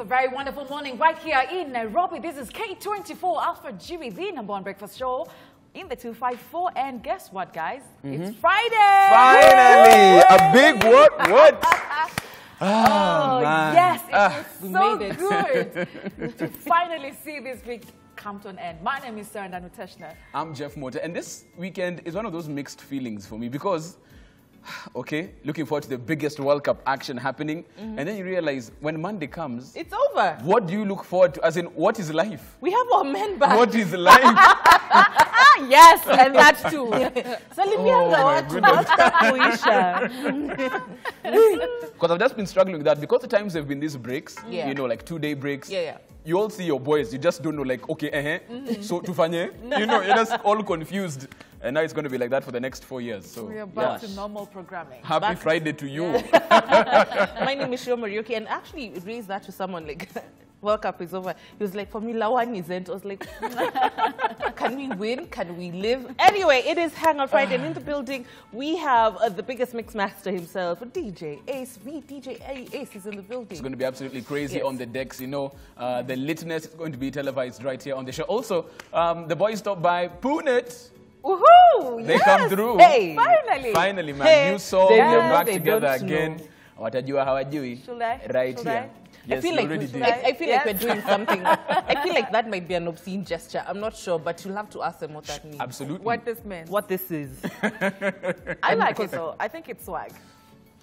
It's a very wonderful morning right here in uh, Nairobi. This is K24 Alfajiri, the number one breakfast show in the 254. And guess what, guys? Mm-hmm. It's Friday. Finally, a big what? What? Ah, oh, man. yes. It Ah. is so good to finally see this week come to an end. My name is Sarah Danuteshna. I'm Jeff Mote, and this weekend is one of those mixed feelings for me because, okay, looking forward to the biggest World Cup action happening, and then you realize when Monday comes, It's over. what do you look forward to? As in, what is life? We have our men back. What is life? Ah, yes, and that too. Salimianga Oh, watu kuisha. Because I've just been struggling with that because the times have been these breaks, Yeah. you know, like two day breaks. Yeah, yeah. You all see your boys, you just don't know, like, okay, uh-huh, so tufanye, you know, you're just all confused. And now it's going to be like that for the next four years. So, We are back yeah. to normal programming. happy Back- Friday to you. My name is Shiro Morioki, and actually raised that to someone like, World Cup is over. He was like, Formula One isn't. I was like, can we win? Can we live? Anyway, it is Hangout Friday, and in the building we have uh, the biggest mix master himself, DJ Ace. V DJ Ace is in the building. It's going to be absolutely crazy Yes. on the decks. You know, uh, the litness is going to be televised right here on the show. Also, um, the boys stopped by P Unit. Woohoo! They yes. come through. Hey. Finally. Finally, man. Hey, New song. they They're know, back they together don't again. know. Watajua hawajui. Should I? Right Should here. I? Yes, I feel you like already we- did. I, I feel Yes. like we're doing something. I feel like that might be an obscene gesture. I'm not sure, but you'll have to ask them what that means. Absolutely. What this means. What this is. I like it though. I think it's swag.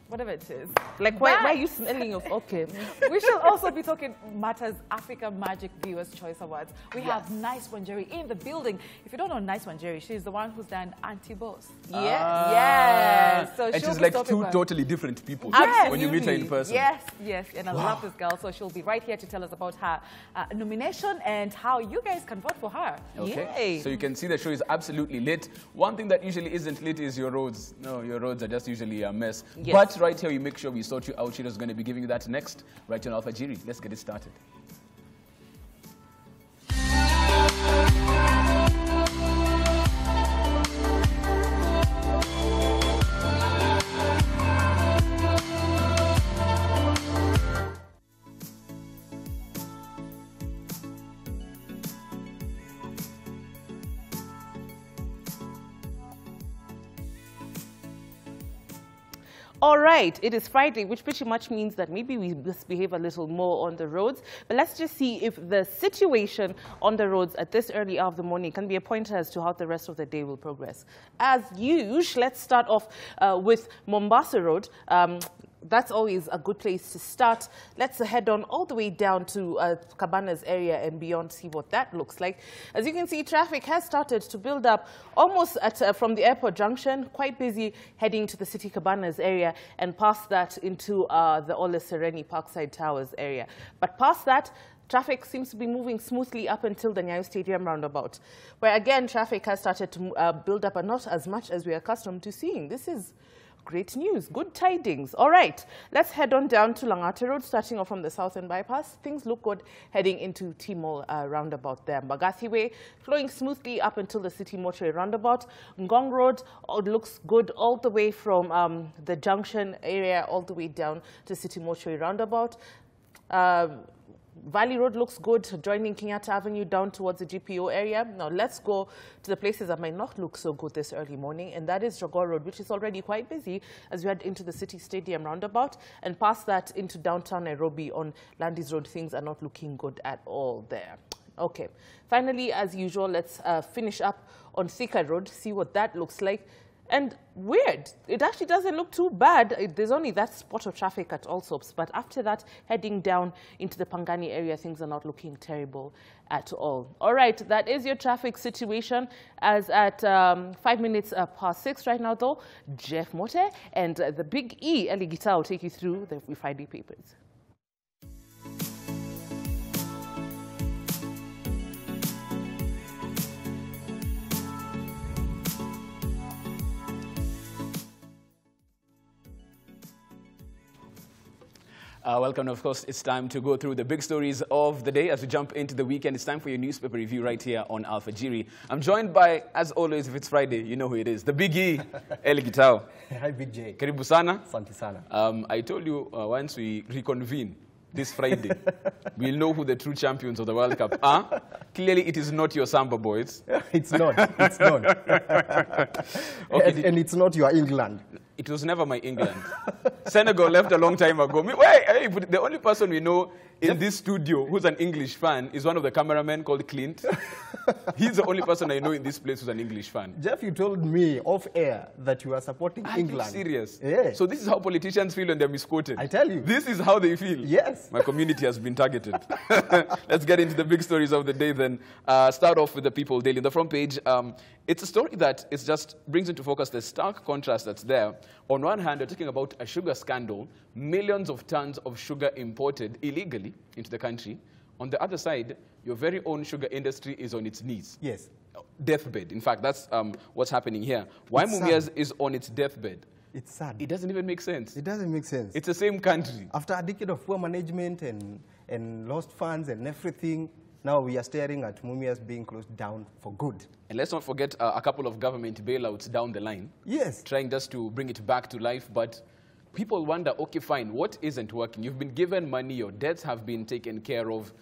Whatever it is. Like, why, why are you smelling of okay? we shall also be talking matters Africa Magic Viewers Choice Awards. We have Nice Githinji in the building. If you don't know Nice Githinji, she's the one who's done Auntie Boss. Yes. Yes. So and she'll she's like two about- totally different people Yes. when you meet her in person. Yes, yes, and I love this girl. So she'll be right here to tell us about her uh, nomination and how you guys can vote for her. Okay. Yay. So you can see the show is absolutely lit. One thing that usually isn't lit is your roads. No, your roads are just usually a mess. Yes. But right here, we make sure we sort you out. She's going to be giving you that next, right on Alfajiri. Let's get it started. Right, it is Friday, which pretty much means that maybe we misbehave a little more on the roads. But let's just see if the situation on the roads at this early hour of the morning can be a pointer as to how the rest of the day will progress. As usual, let's start off uh, with Mombasa Road. Um, that's always a good place to start. Let's head on all the way down to uh, Cabanas area and beyond, see what that looks like. As you can see, traffic has started to build up almost at, uh, from the airport junction, quite busy heading to the City Cabanas area and past that into uh, the Ole Sereni Parkside Towers area. But past that, Traffic seems to be moving smoothly up until the Nyayo Stadium roundabout, where again traffic has started to uh, build up, but not as much as we're accustomed to seeing. This is Great news, good tidings. All right, let's head on down to Langata Road, starting off from the southern bypass. Things look good heading into T-Mall uh, roundabout there. Mbagathi Way flowing smoothly up until the City Motorway roundabout. Ngong Road oh, looks good all the way from um, the junction area all the way down to City Motorway roundabout. Uh, Valley Road looks good, joining Kenyatta Avenue down towards the GPO area. Now let's go to the places that might not look so good this early morning, and that is Jogoo Road, which is already quite busy as we head into the City Stadium roundabout, and past that into downtown Nairobi on Landhies Road. Things are not looking good at all there. Okay. Finally, as usual, let's uh, finish up on Thika Road, see what that looks like. And weird, it actually doesn't look too bad. There's only that spot of traffic at Allsops, but after that, heading down into the Pangani area, things are not looking terrible at all. All right, that is your traffic situation. As at um, five minutes uh, past six right now, though, Jeff Mote and uh, the Big E, Eli Gita, will take you through the Friday papers. Uh, welcome. Of course, it's time to go through the big stories of the day as we jump into the weekend. It's time for your newspaper review right here on Alfajiri. I'm joined by, as always, if it's Friday, you know who it is, the Big E, Eli Gitao. Hi, Big J. Karibu sana. Asante sana. Um, I told you uh, once we reconvene, this Friday, we'll know who the true champions of the World Cup are. Clearly, it is not your Samba boys. it's not. It's not. Okay, and, and it's not your England. It was never my England. Senegal left a long time ago. Wait, hey, the only person we know in this studio who's an English fan is one of the cameramen called Clint. He's the only person I know in this place who's an English fan. Jeff, you told me off air that you are supporting Are England. serious? Yeah. So this is how politicians feel when they're misquoted. I tell you. This is how they feel. Yes. My community has been targeted. Let's get into the big stories of the day then. Uh, start off with the People Daily. On the front page, um, it's a story that it just brings into focus the stark contrast that's there. On one hand, you're talking about a sugar scandal, millions of tons of sugar imported illegally into the country. On the other side, your very own sugar industry is on its knees Yes. deathbed. In fact, that's um, what's happening here. Why. Mumias is on its deathbed? It's sad. It doesn't even make sense. It doesn't make sense. It's the same country. After a decade of poor management and, and lost funds and everything, now we are staring at Mumias being closed down for good. And let's not forget uh, a couple of government bailouts down the line, Yes. trying just to bring it back to life. But people wonder, okay, fine, what isn't working? You've been given money, your debts have been taken care of.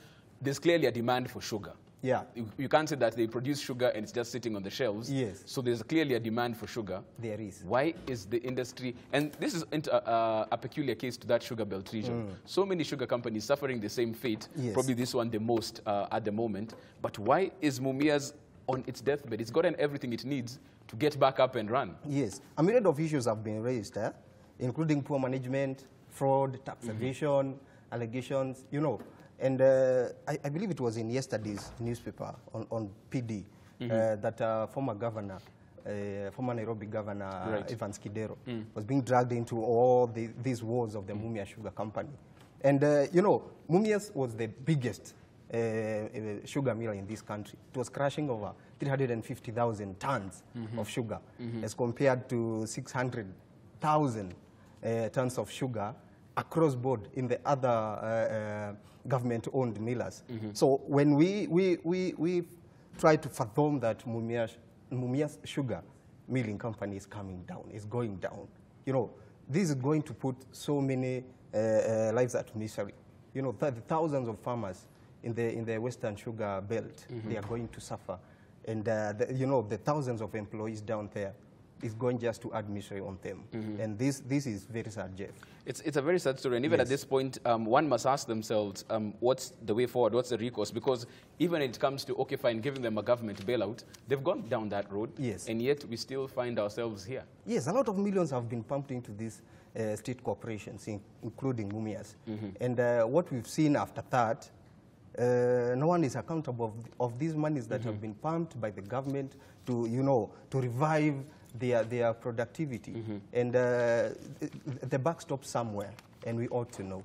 There's clearly a demand for sugar. Yeah. You, you can't say that they produce sugar and it's just sitting on the shelves. Yes. So there's clearly a demand for sugar. There is. Why is the industry, and this is int- uh, uh, a peculiar case to that sugar belt region. So many sugar companies suffering the same fate, Yes. probably this one the most uh, at the moment. But why is Mumias on its deathbed? It's gotten everything it needs to get back up and run. Yes. A myriad of issues have been raised, eh? including poor management, fraud, tax evasion, allegations, you know. And uh, I, I believe it was in yesterday's newspaper on, on PD uh, that uh, former governor, uh, former Nairobi governor Right. Evans Kidero was being dragged into all the, these wars of the Mumias Sugar Company. And, uh, you know, Mumias was the biggest uh, sugar mill in this country. It was crushing over 350,000 tons of sugar as compared to 600,000 uh, tons of sugar across board in the other government-owned millers. So when we, we, we, we try to fathom that Mumias, Mumias Sugar Milling Company is coming down, is going down, you know, this is going to put so many uh, uh, lives at misery. You know, th- the thousands of farmers in the, in the Western Sugar Belt, they are going to suffer. And, uh, the, you know, the thousands of employees down there is going just to add misery on them. And this, this is very sad, Jeff. It's, it's a very sad story, and even at this point, um, one must ask themselves, um, what's the way forward, what's the recourse? Because even when it comes to, okay, fine, giving them a government bailout, they've gone down that road, Yes. and yet we still find ourselves here. Yes, a lot of millions have been pumped into these uh, state corporations, in, including Mumias. And uh, what we've seen after that, uh, no one is accountable of, of these monies that have been pumped by the government to, you know, to revive their, their productivity. And uh, th- the buck stops somewhere, and we ought to know.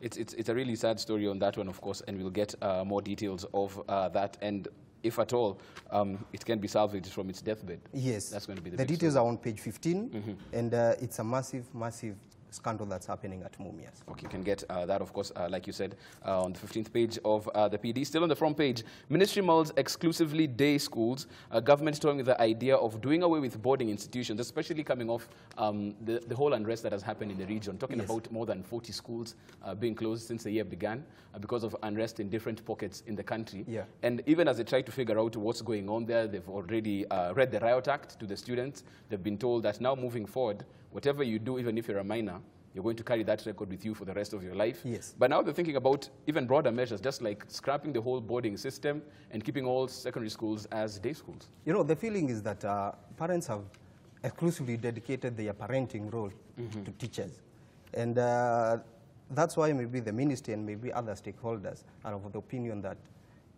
It's, it's, it's a really sad story on that one, of course, and we'll get uh, more details of uh, that. And if at all, um, it can be salvaged from its deathbed. Yes. That's going to be the, the details story. are on page 15, and uh, it's a massive, massive scandal that's happening at Mumias. Okay, you can get uh, that, of course, uh, like you said, uh, on the 15th page of uh, the PD. Still on the front page, ministry mulls exclusively day schools. Uh, government toying with the idea of doing away with boarding institutions, especially coming off um, the, the whole unrest that has happened in the region. Talking Yes. about more than 40 schools uh, being closed since the year began uh, because of unrest in different pockets in the country. Yeah. And even as they try to figure out what's going on there, they've already uh, read the Riot Act to the students. They've been told that now moving forward, whatever you do, even if you're a minor, you're going to carry that record with you for the rest of your life. Yes. But now they're thinking about even broader measures, just like scrapping the whole boarding system and keeping all secondary schools as day schools. You know, the feeling is that uh, parents have exclusively dedicated their parenting role to teachers. And uh, that's why maybe the ministry and maybe other stakeholders are of the opinion that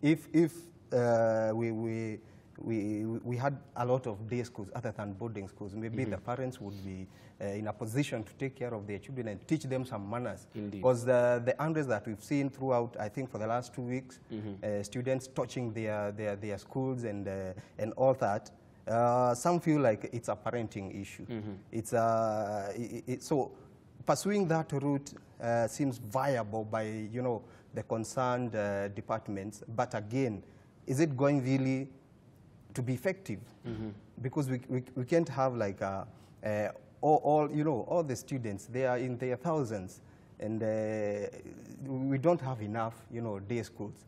if, if uh, we, we, we, we had a lot of day schools other than boarding schools, maybe the parents would be uh, in a position to take care of their children and teach them some manners. Indeed. Because the, the unrest that we've seen throughout, I think, for the last two weeks, uh, students touching their, their, their schools and, uh, and all that, uh, some feel like it's a parenting issue. It's a, i- i- so pursuing that route uh, seems viable by, you know, the concerned uh, departments. But again, is it going really to be effective? Because we, we, we can't have like uh, uh, all, all, you know, all the students, they are in their thousands. and uh, we don't have enough, you know, day schools.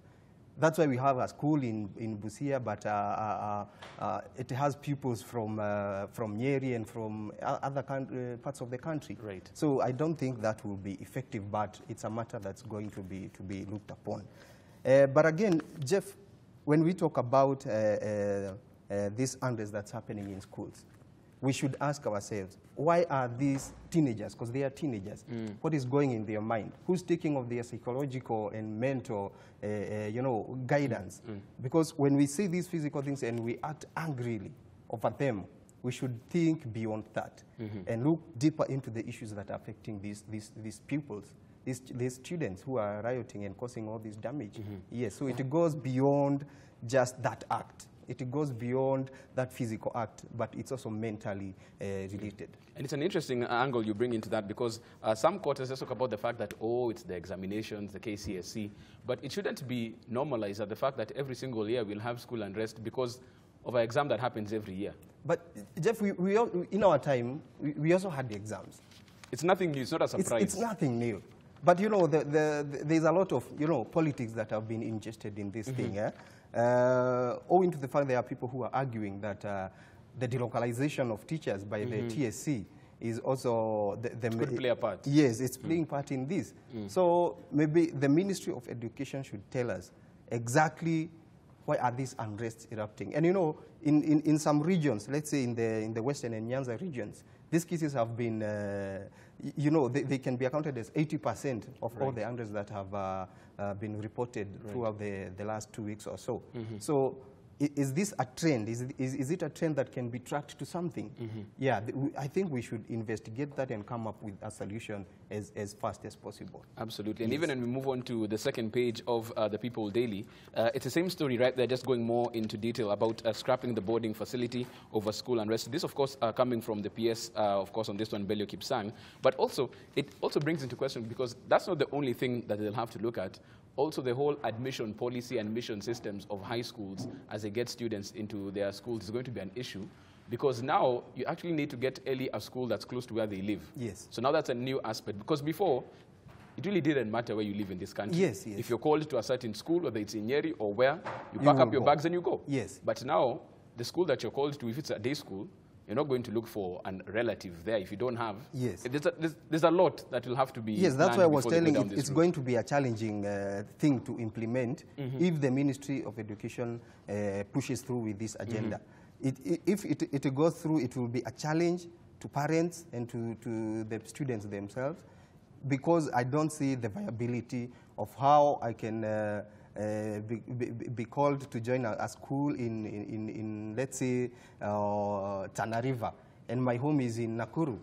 That's why we have a school in, in Busia, but uh, uh, uh, it has pupils from, uh, from Nyeri and from other parts of the country. Right. So I don't think that will be effective, but it's a matter that's going to be, to be looked upon. Uh, but again, Jeff, when we talk about uh, uh, uh, this unrest that's happening in schools, we should ask ourselves, why are these teenagers, because they are teenagers, what is going in their mind? Who's taking of their psychological and mental, uh, uh, you know, guidance? Because when we see these physical things and we act angrily over them, we should think beyond that and look deeper into the issues that are affecting these, these, these pupils, these, these students who are rioting and causing all this damage. Yes, so it goes beyond just that act. It goes beyond that physical act, but it's also mentally uh, related. And it's an interesting angle you bring into that because uh, some quarters just talk about the fact that, oh, it's the examinations, the KCSE, but it shouldn't be normalized at the fact that every single year we'll have school unrest because of an exam that happens every year. But Jeff, we, we, al- in our time, we, we also had the exams. It's nothing new, it's not a It's, surprise. it's nothing new. But you know, the, the, the, there's a lot of you know politics that have been ingested in this thing. Eh? Uh, owing to the fact there are people who are arguing that uh, the delocalization of teachers by the TSC is also the, the could play a part. Yes, it's playing part in this. So maybe the Ministry of Education should tell us exactly why are these unrests erupting. And you know, in, in, in some regions, let's say in the, in the Western and Nyanza regions, these cases have been, uh, you know, they, they can be accounted as 80% of all the unrests that have uh, uh, been reported throughout the, the last two weeks or so. So i- is this a trend? Is it, is, is it a trend that can be tracked to something? Yeah, th- we- I think we should investigate that and come up with a solution as, as fast as possible. Absolutely. And even when we move on to the second page of uh, the People Daily, uh, it's the same story, right? They're just going more into detail about uh, scrapping the boarding facility over school unrest. This, of course, uh, coming from the PS, uh, of course, on this one, Belio Kipsang. But also, it also brings into question, because that's not the only thing that they'll have to look at. Also, the whole admission policy and admission systems of high schools as they get students into their schools is going to be an issue. Because now you actually need to get early a school that's close to where they live. Yes. So now that's a new aspect. Because before, it really didn't matter where you live in this country. Yes, yes. If you're called to a certain school, whether it's in Nyeri or where, you You pack up your go. bags and you go. Yes. But now, the school that you're called to, if it's a day school, you're not going to look for a relative there if you don't have. Yes. There's a, there's, there's a lot that will have to be. Yes, that's why I was before they go telling it, it's route. going to be a challenging uh, thing to implement if the Ministry of Education uh, pushes through with this agenda. It, i if it, it goes through, it will be a challenge to parents and to, to the students themselves because I don't see the viability of how I can uh, uh, be, be, be called to join a, a school in, in, in, let's say, uh, Tana River, and my home is in Nakuru.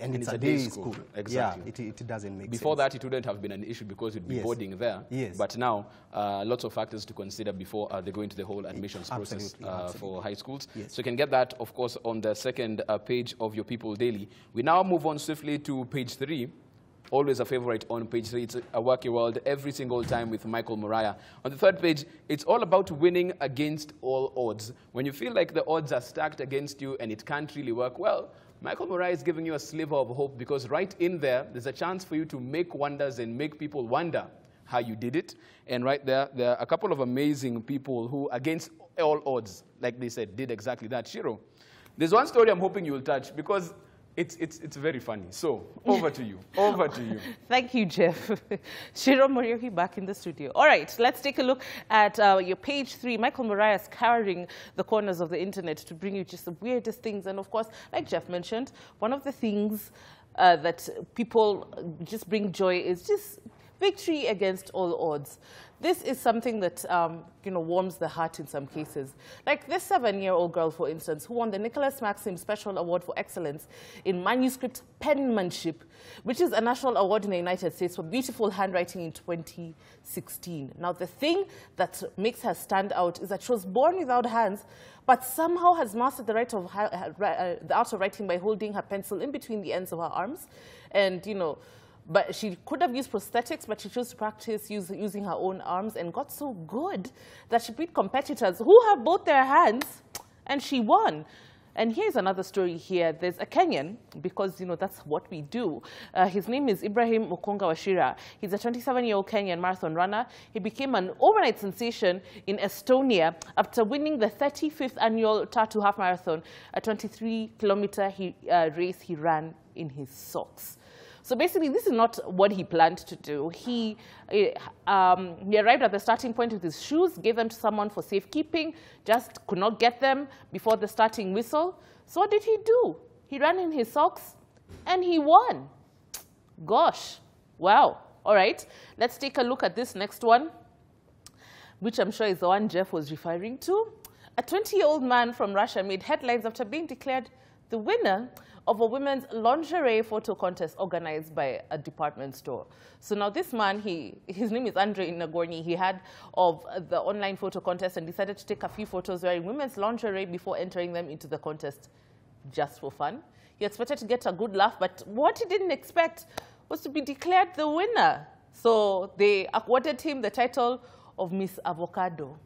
And, And it's, a day school. Exactly. Yeah, it, it doesn't make sense. Before sense. that, it wouldn't have been an issue because you'd be Yes. boarding there. Yes. But now, uh, lots of factors to consider before uh, they go into the whole admissions process Absolutely, uh, absolutely. for high schools. Yes. So you can get that, of course, on the second uh, page of your People Daily. We now move on swiftly to page three. Always a favorite on page three. It's a wacky World every single time with Michael Moriah. On the third page, it's all about winning against all odds. When you feel like the odds are stacked against you and it can't really work well, Michael Moriah is giving you a sliver of hope because right in there, there's a chance for you to make wonders and make people wonder how you did it. And right there, there are a couple of amazing people who, against all odds, like they said, did exactly that. Shiro, there's one story I'm hoping you'll touch because it's, it's, it's very funny. So, over to you. Over to you. Thank you, Jeff. Shiro Morioki back in the studio. All right, let's take a look at uh, your page three. Michael Mariah scouring the corners of the internet to bring you just the weirdest things. And of course, like Jeff mentioned, one of the things uh, that people just bring joy is just victory against all odds. This is something that um, you know warms the heart in some cases. Like this seven-year-old girl, for instance, who won the Nicholas Maxim Special Award for Excellence in Manuscript Penmanship, which is a national award in the United States for beautiful handwriting in 2016. Now, the thing that makes her stand out is that she was born without hands, but somehow has mastered the, right of, uh, the art of writing by holding her pencil in between the ends of her arms. And, you know, but she could have used prosthetics, but she chose to practice use, using her own arms and got so good that she beat competitors who have both their hands, and she won. And here's another story here. There's a Kenyan, because, you know, that's what we do. Uh, his name is Ibrahim Mukunga Wachira. He's a 27-year-old Kenyan marathon runner. He became an overnight sensation in Estonia after winning the 35th annual Tartu Half Marathon, a 23-kilometer uh, race he ran in his socks. So basically, this is not what he planned to do. He, eh, um, he arrived at the starting point with his shoes, gave them to someone for safekeeping, just could not get them before the starting whistle. So what did he do? He ran in his socks and he won. Gosh, wow. All right, let's take a look at this next one, which I'm sure is the one Jeff was referring to. A 20-year-old man from Russia made headlines after being declared the winner of a women's lingerie photo contest organized by a department store. So now this man, he, his name is Andrei Nagorny. He had of the online photo contest and decided to take a few photos wearing women's lingerie before entering them into the contest just for fun. He expected to get a good laugh, but what he didn't expect was to be declared the winner. So they awarded him the title of Miss Avocado.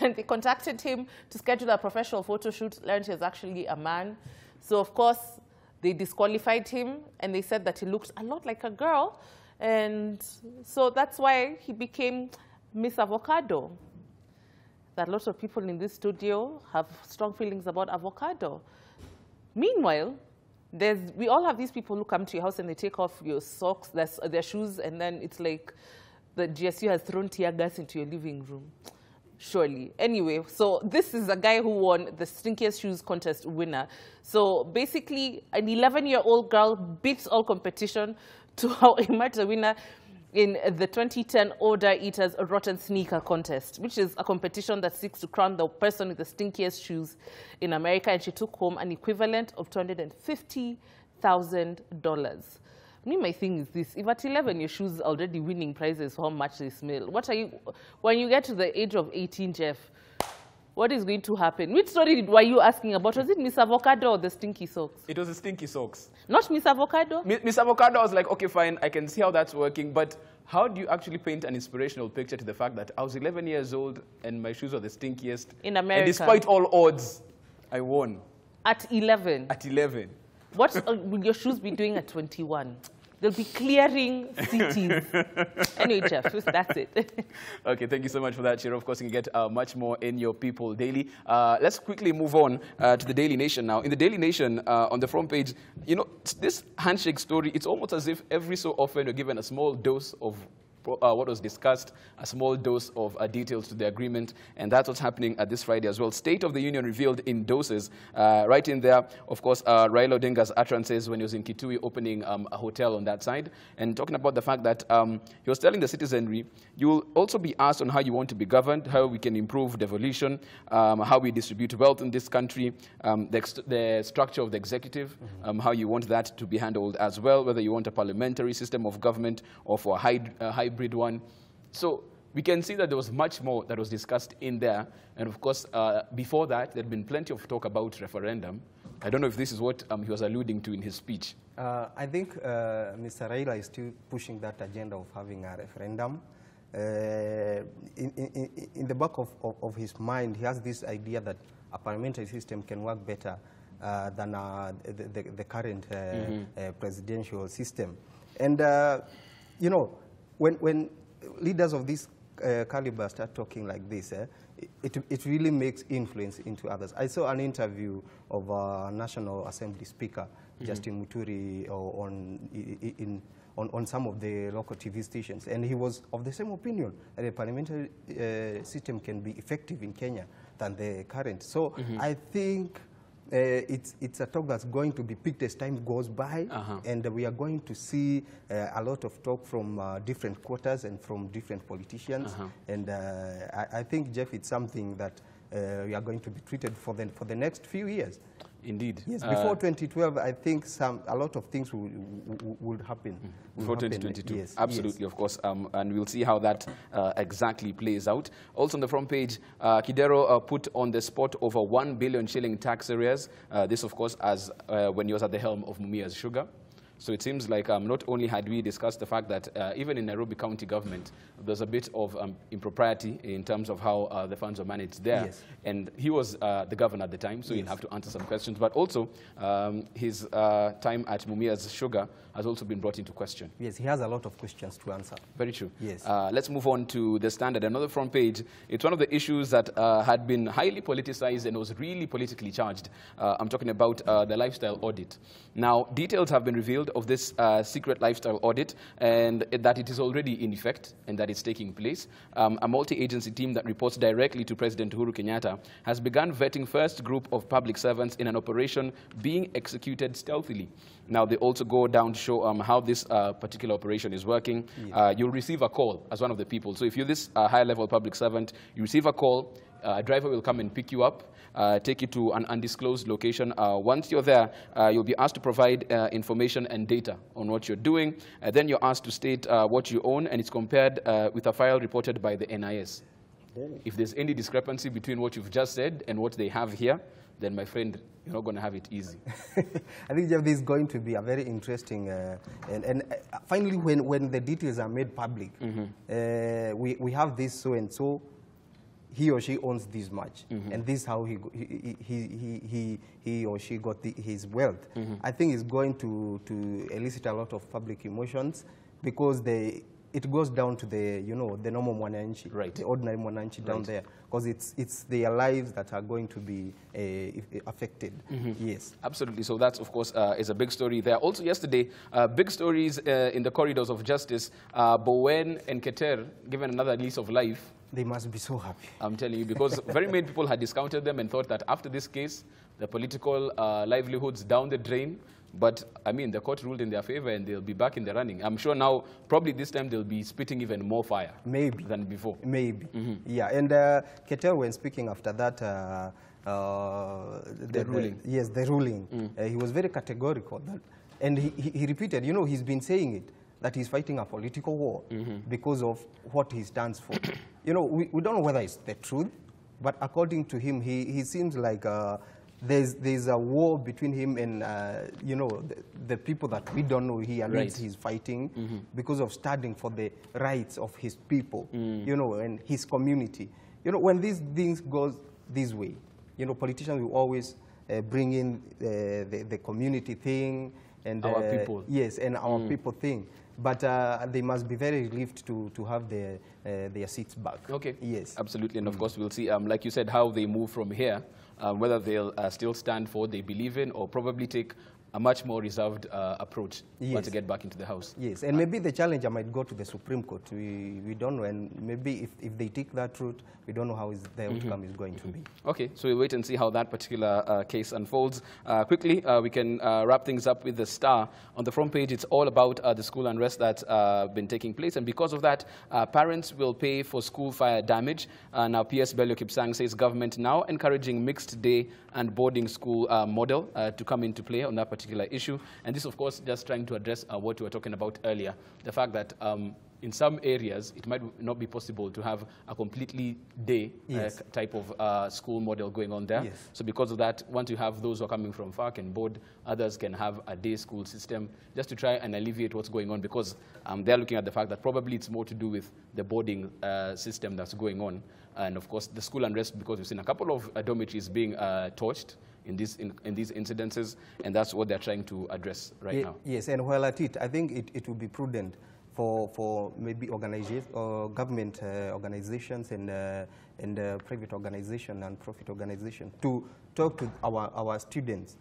Then they contacted him to schedule a professional photo shoot, learned he was actually a man. So, of course, they disqualified him and they said that he looked a lot like a girl. And so that's why he became Miss Avocado. That lots of people in this studio have strong feelings about avocado. Meanwhile, there's, we all have these people who come to your house and they take off your socks, their, their shoes, and then it's like the GSU has thrown tear gas into your living room. Surely. Anyway, so this is a guy who won the Stinkiest Shoes contest winner. So basically, an 11-year-old girl beats all competition to emerge the winner in the 2010 Odor-Eaters Rotten Sneaker Contest, which is a competition that seeks to crown the person with the stinkiest shoes in America, and she took home an equivalent of $250,000. Me, my thing is this. If at 11 your shoes already winning prizes for how much they smell, what are you, when you get to the age of 18, Jeff, what is going to happen? Which story were you asking about? Was it Miss Avocado or the stinky socks? It was the stinky socks. Not Miss Avocado? Miss Avocado, I was like, okay, fine, I can see how that's working, but how do you actually paint an inspirational picture to the fact that I was 11 years old and my shoes were the stinkiest? In America. And despite all odds, I won. At 11? At 11. What uh, will your shoes be doing at 21? They'll be clearing cities. anyway, Jeff, that's it. okay, thank you so much for that, Shiro. Of course, you can get uh, much more in your People Daily. Uh, let's quickly move on uh, to the Daily Nation now. In the Daily Nation, uh, on the front page, you know, this handshake story, it's almost as if every so often you're given a small dose of uh, what was discussed, a small dose of uh, details to the agreement, and that's what's happening at this Friday as well. State of the Union revealed in doses. Uh, right in there, of course, uh, Raila Odinga's utterances when he was in Kitui opening um, a hotel on that side, and talking about the fact that um, he was telling the citizenry, you will also be asked on how you want to be governed, how we can improve devolution, um, how we distribute wealth in this country, um, the, the, structure of the executive, mm -hmm. how you want that to be handled as well, whether you want a parliamentary system of government or for a high, uh, high hybrid one. So we can see that there was much more that was discussed in there. And of course, uh, before that, there had been plenty of talk about referendum. I don't know if this is what um, he was alluding to in his speech. Uh, I think uh, Mr. Raila is still pushing that agenda of having a referendum. Uh, in, in, in, the back of, of, of, his mind, he has this idea that a parliamentary system can work better uh, than uh, the, the, the, current mm -hmm. presidential system. And, you know, when, when leaders of this uh, caliber start talking like this, eh, it, it really makes influence into others. I saw an interview of a National Assembly Speaker, mm -hmm. Justin Muturi, on, in, on, on some of the local TV stations, and he was of the same opinion that a parliamentary uh, system can be effective in Kenya than the current. So mm -hmm. I think uh, it's, it's a talk that's going to be picked as time goes by, uh -huh. and we are going to see uh, a lot of talk from uh, different quarters and from different politicians. -huh. And uh, I, I, think, Jeff, it's something that uh, we are going to be treated for the, for the next few years. Indeed. Yes, before uh, 2012, I think some, a lot of things will, will, happen. Will before happen. 2022, yes, absolutely, yes. of course, um, and we'll see how that uh, exactly plays out. Also on the front page, uh, Kidero uh, put on the spot over 1 billion shilling tax arrears. Uh, this, of course, as uh, when he was at the helm of Mumias Sugar. So it seems like um, not only had we discussed the fact that uh, even in Nairobi County government, there's a bit of um, impropriety in terms of how uh, the funds are managed there. Yes. And he was uh, the governor at the time, so he'll have to answer some questions. But also, um, his uh, time at Mumias Sugar has also been brought into question. Yes, he has a lot of questions to answer. Very true. Yes. Uh, let's move on to the standard. Another front page. It's one of the issues that uh, had been highly politicized and was really politically charged. Uh, I'm talking about uh, the lifestyle audit. Now, details have been revealed of this uh, secret lifestyle audit and that it is already in effect and that it's taking place. Um, a multi-agency team that reports directly to President Uhuru Kenyatta has begun vetting first group of public servants in an operation being executed stealthily. Now, they also go down to show um, how this uh, particular operation is working. Uh, you'll receive a call as one of the people. So if you're this uh, high-level public servant, you receive a call, uh, a driver will come and pick you up, take you to an undisclosed location. Uh, once you're there, uh, you'll be asked to provide uh, information and data on what you're doing. Uh, then you're asked to state uh, what you own, and it's compared uh, with a file reported by the NIS. If there's any discrepancy between what you've just said and what they have here, then my friend, you're not going to have it easy. I think Jeff, this is going to be a very interesting, uh, and, and uh, finally, when, when the details are made public, uh, we, we have this so and so, he or she owns this much, and this is how he, he, he, he, he, he or she got the, his wealth. I think it's going to, to elicit a lot of public emotions because they, it goes down to the, you know, the normal mwananchi, Right. the ordinary mwananchi down there, because it's, it's their lives that are going to be uh, if- affected. Yes. Absolutely. So that, of course, uh, is a big story there. Also, yesterday, uh, big stories uh, in the corridors of justice. Uh, Bowen and Keter given another lease of life. They must be so happy. I'm telling you, because very many people had discounted them and thought that after this case, the political uh, livelihoods down the drain. But I mean, the court ruled in their favor and they'll be back in the running. I'm sure now, probably this time, they'll be spitting even more fire Maybe. than before. Maybe. Yeah. And uh, Keter, when speaking after that, uh, uh, The ruling. yes, the ruling, uh, he was very categorical. That, and he, he, he repeated, you know, he's been saying it, that he's fighting a political war because of what he stands for. you know, we, we don't know whether it's the truth, but according to him, he, he seems like uh, there's, there's a war between him and, uh, you know, the, the people that we don't know he alleged Right. he's fighting because of standing for the rights of his people, you know, and his community. You know, when these things goes this way, you know, politicians will always uh, bring in uh, the, the community thing and Our uh, people. Yes, and our people thing. But uh, they must be very relieved to, to have their, uh, their seats back. Okay. Yes. Absolutely. And of course, we'll see, um, like you said, how they move from here, um, whether they'll uh, still stand for what they believe in or probably take a much more reserved uh, approach Yes. they get back into the House. Yes, and maybe the challenger might go to the Supreme Court. We, we don't know, and maybe if, if they take that route, we don't know how is the outcome is going to be. Okay, so we'll wait and see how that particular uh, case unfolds. Uh, quickly, uh, we can uh, wrap things up with the star. On the front page, it's all about uh, the school unrest that's uh, been taking place, and because of that, uh, parents will pay for school fire damage. Uh, now, PS Belio Kipsang says government now encouraging mixed day and boarding school uh, model uh, to come into play on that particular issue. And this, of course, just trying to address uh, what we were talking about earlier, the fact that um, in some areas, it might not be possible to have a completely day Yes. uh, type of uh, school model going on there. Yes. So because of that, once you have those who are coming from FARC and board, others can have a day school system just to try and alleviate what's going on because um, they're looking at the fact that probably it's more to do with the boarding uh, system that's going on. And of course, the school unrest because we've seen a couple of uh, dormitories being uh, torched in, this, in, in these incidences, and that's what they're trying to address right Ye- now. Yes, and while at it, I think it, it would be prudent for, for maybe organizations or government uh, organizations and, uh, and uh, private organization and profit organization to talk to our, our students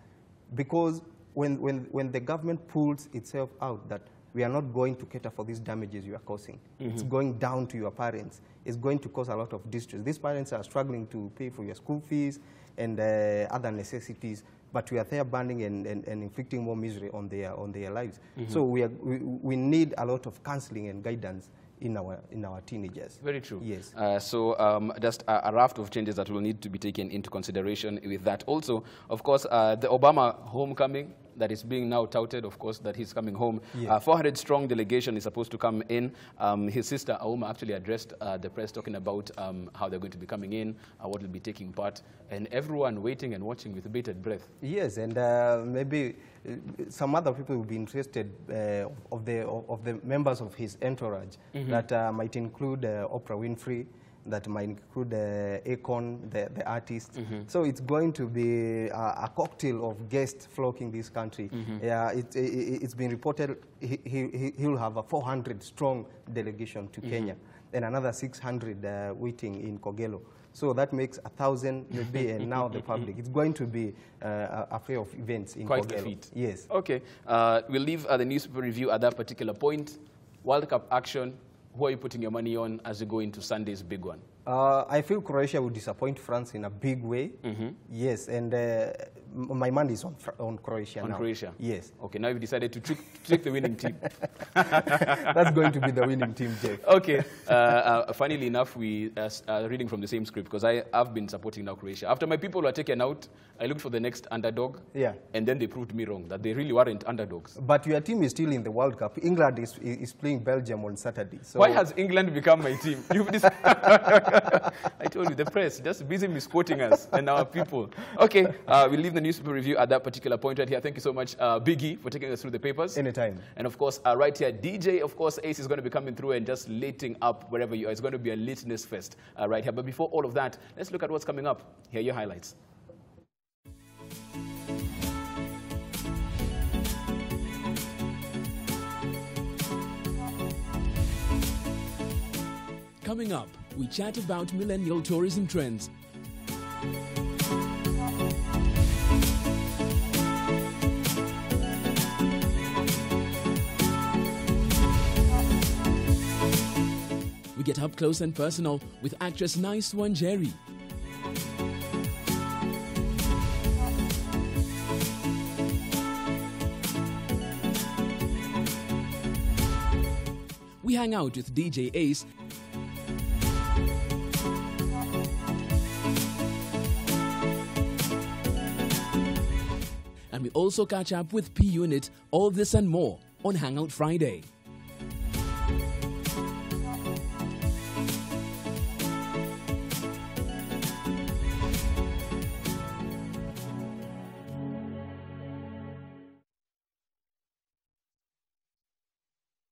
because when, when, when the government pulls itself out that we are not going to cater for these damages you are causing. It's going down to your parents. It's going to cause a lot of distress. These parents are struggling to pay for your school fees and uh, other necessities, but we are there burning and, and, and inflicting more misery on their, on their lives. So we, are, we, we need a lot of counseling and guidance in our, in our teenagers. Very true. Yes. Uh, so um, just a, a raft of changes that will need to be taken into consideration with that. Also, of course, uh, the Obama homecoming, that is being now touted, of course, that he's coming home. Uh, 400 strong delegation is supposed to come in. Um, his sister Auma actually addressed uh, the press talking about um, how they're going to be coming in, uh, what will be taking part, and everyone waiting and watching with bated breath. Yes, and uh, maybe uh, some other people will be interested uh, of the of the members of his entourage that uh, might include uh, Oprah Winfrey, that might include uh, Akon, the, the artist. So it's going to be uh, a cocktail of guests flocking this country. Yeah, it, it, it's been reported he, he, he will have a 400 strong delegation to Kenya and another 600 uh, waiting in Kogelo. So that makes a thousand maybe, and now the public. It's going to be uh, a affair of events in Quite Kogelo. feat. Yes. Okay. Uh, we'll leave uh, the newspaper review at that particular point. World Cup action. Who are you putting your money on as you go into Sunday's big one? Uh, I feel Croatia will disappoint France in a big way. Mm-hmm. Yes, and uh, my mind is on, on Croatia On now. Croatia? Yes. Okay, now you've decided to trick, trick the winning team. That's going to be the winning team, Jeff. Okay. Uh, uh, funnily enough, we uh, are reading from the same script because I have been supporting now Croatia. After my people were taken out, I looked for the next underdog. Yeah. And then they proved me wrong, that they really weren't underdogs. But your team is still in the World Cup. England is, is playing Belgium on Saturday. So Why has England become my team? I told you, the press just busy misquoting us and our people. Okay, uh, we'll leave the newspaper review at that particular point right here. Thank you so much, uh, Biggie, for taking us through the papers. Anytime. And of course, uh, right here, DJ, of course, Ace is going to be coming through and just lighting up wherever you are. It's going to be a litness fest uh, right here. But before all of that, let's look at what's coming up. Here are your highlights. Coming up, we chat about millennial tourism trends. Get up close and personal with actress Nice Githinji. We hang out with DJ Ace and we also catch up with P Unit, all this and more on Hangout Friday.